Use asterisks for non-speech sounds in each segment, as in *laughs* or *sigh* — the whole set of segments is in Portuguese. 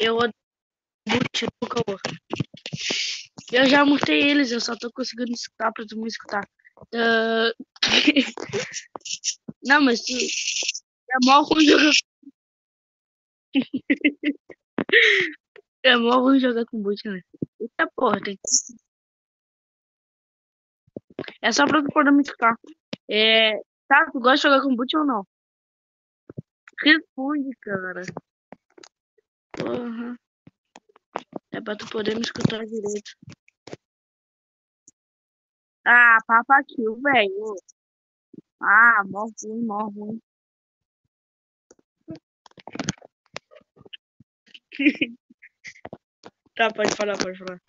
Eu odeio no calor. Eu já mutei eles, eu só tô conseguindo escutar pra tu me escutar. Ah, *laughs* Não, mas tu... é mó ruim jogar. *laughs* É mó ruim jogar com boot, né? Eita porra, tem que... É só pra tu poder me escutar. É... Tá, tu gosta de jogar com boot ou não? Responde, cara. Porra. É pra tu poder me escutar direito. Ah, papa kill, velho. Ah, mó ruim, mó ruim. *laughs* Tá, pode falar, pode falar.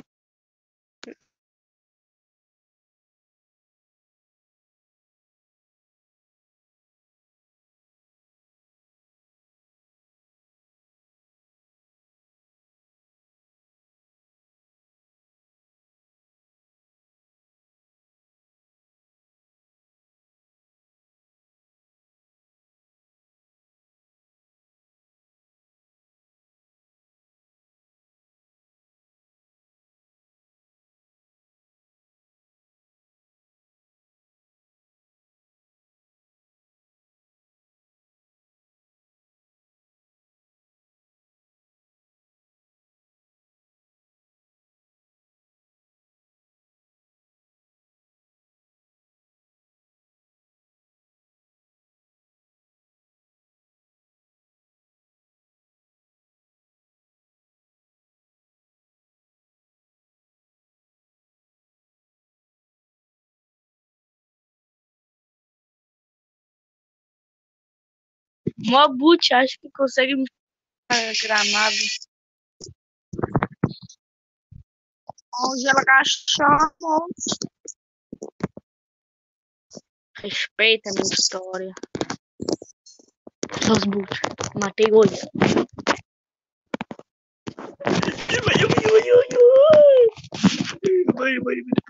Mó boot, acho que consegue me dar granada. Angela Cachorro. Respeita a minha história. Seus boot. Matei oito. Vai, vai, vai, vai.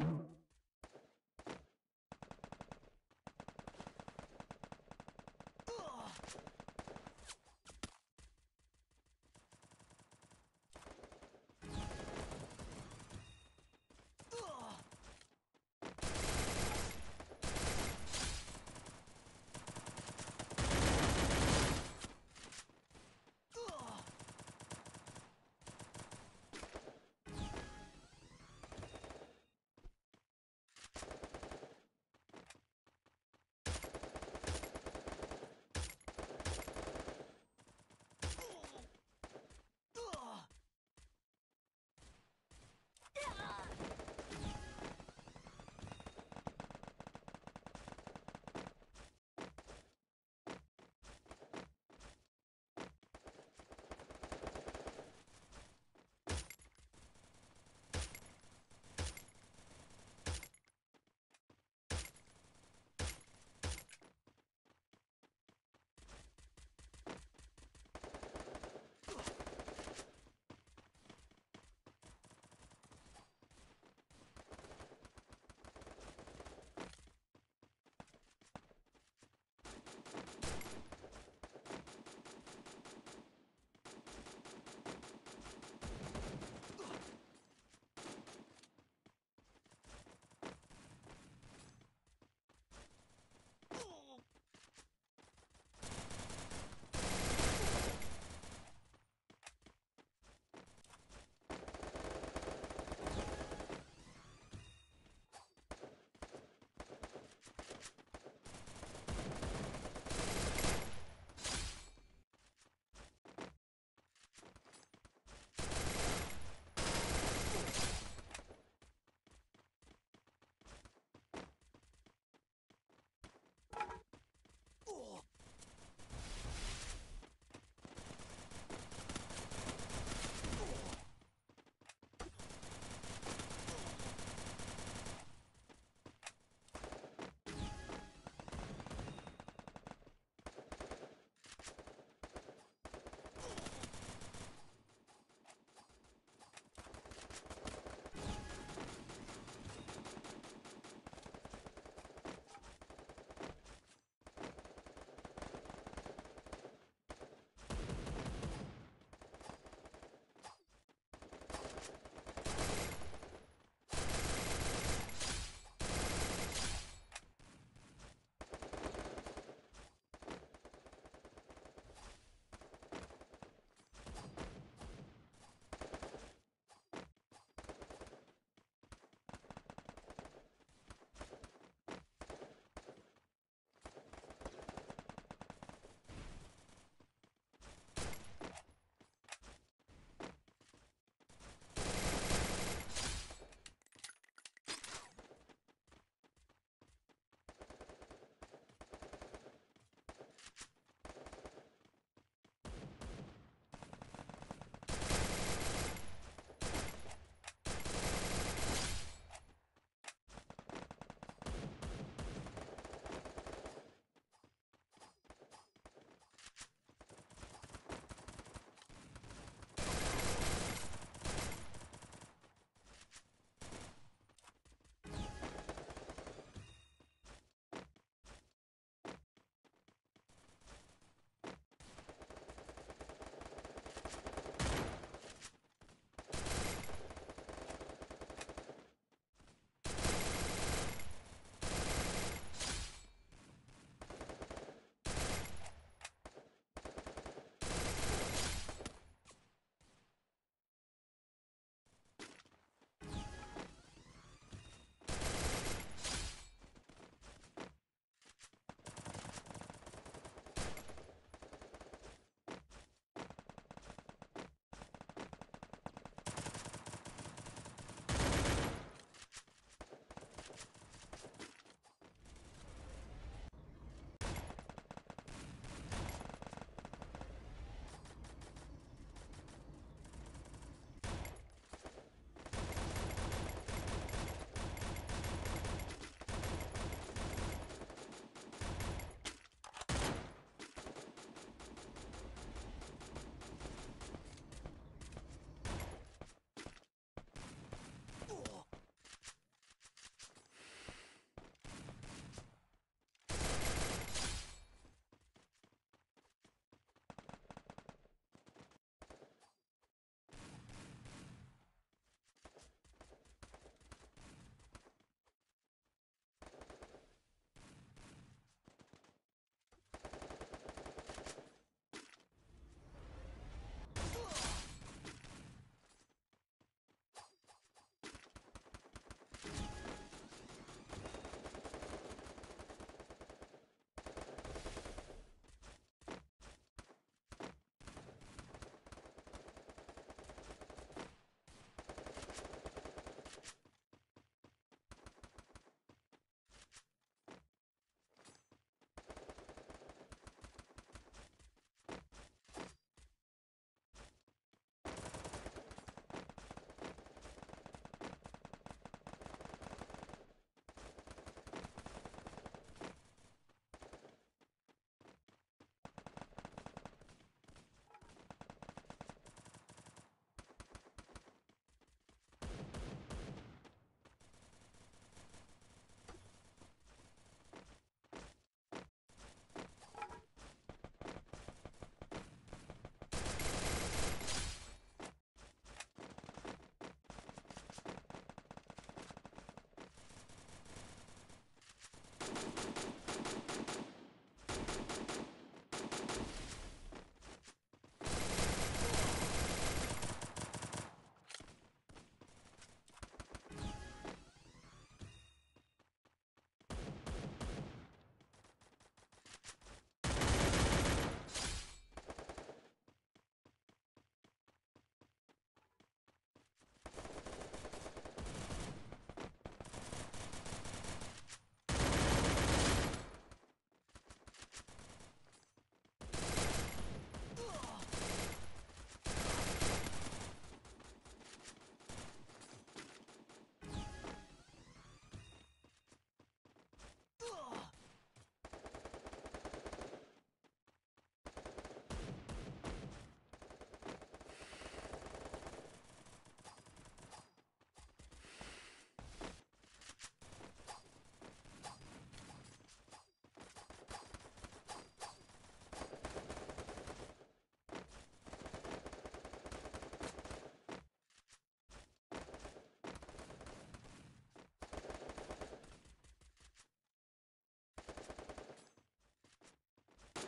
Mm-hmm. フフフ。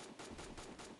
何?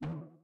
you.